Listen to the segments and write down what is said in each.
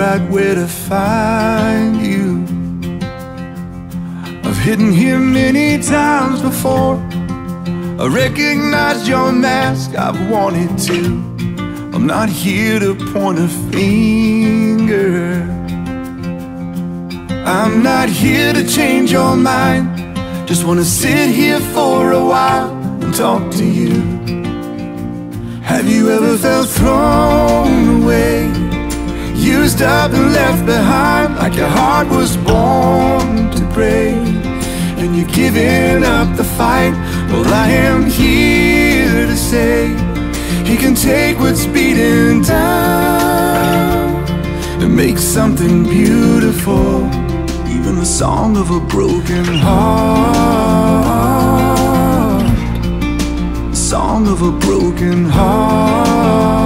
right where to find you. I've hidden here many times before. I recognize your mask, I've wanted to. I'm not here to point a finger. I'm not here to change your mind. Just wanna sit here for a while and talk to you. Have you ever felt thrown away? Used up and left behind like your heart was born to break. And you're giving up the fight Well, I am here to say He can take what's beaten down And make something beautiful. Even the song of a broken heart. Song of a broken heart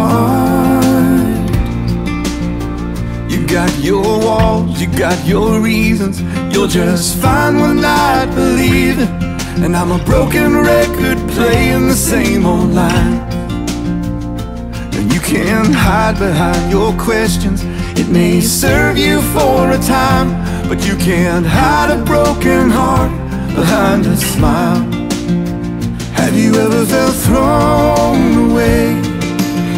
got your walls, you got your reasons. You'll just find one night believing And I'm a broken record playing the same old line. And you can't hide behind your questions. It may serve you for a time But you can't hide a broken heart behind a smile. Have you ever felt thrown away?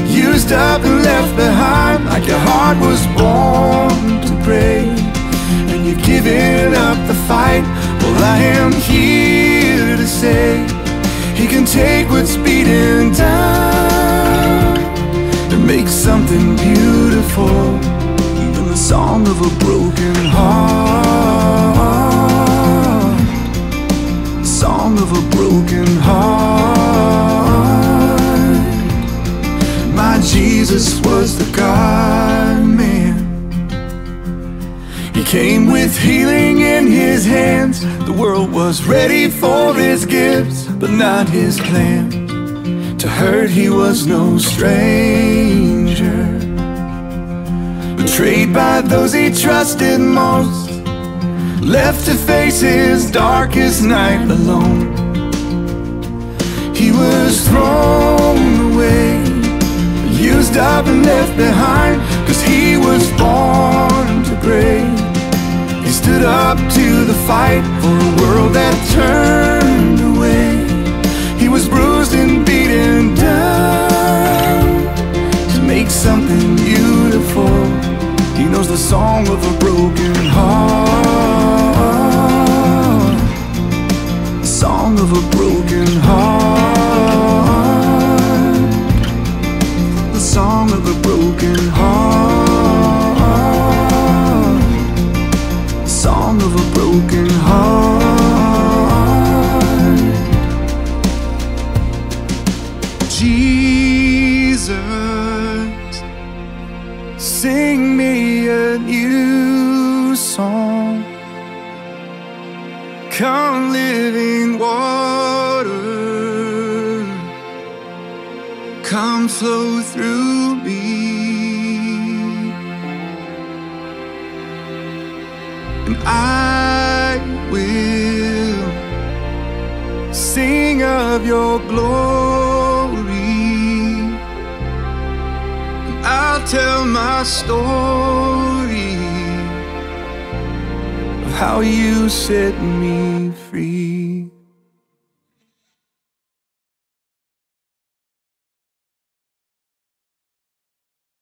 Used up and left behind Like your heart was born Well, I am here to say He can take what's beaten down And make something beautiful Even the song of a broken heart Song of a broken heart my Jesus was the God man. He came with healing in his was ready for his gifts, but not his plan. To hurt, he was no stranger. Betrayed by those he trusted most, left to face his darkest night alone. He was thrown away used up and left behind Cause he was born to break He stood up to the fight for world that turned away. He was bruised and beaten down To make something beautiful. He knows the song of a broken heart. The song of a broken heart. The song of a broken heart Sing me a new song. Come living water. Come flow through me. And I will sing of your glory tell my story of how you set me free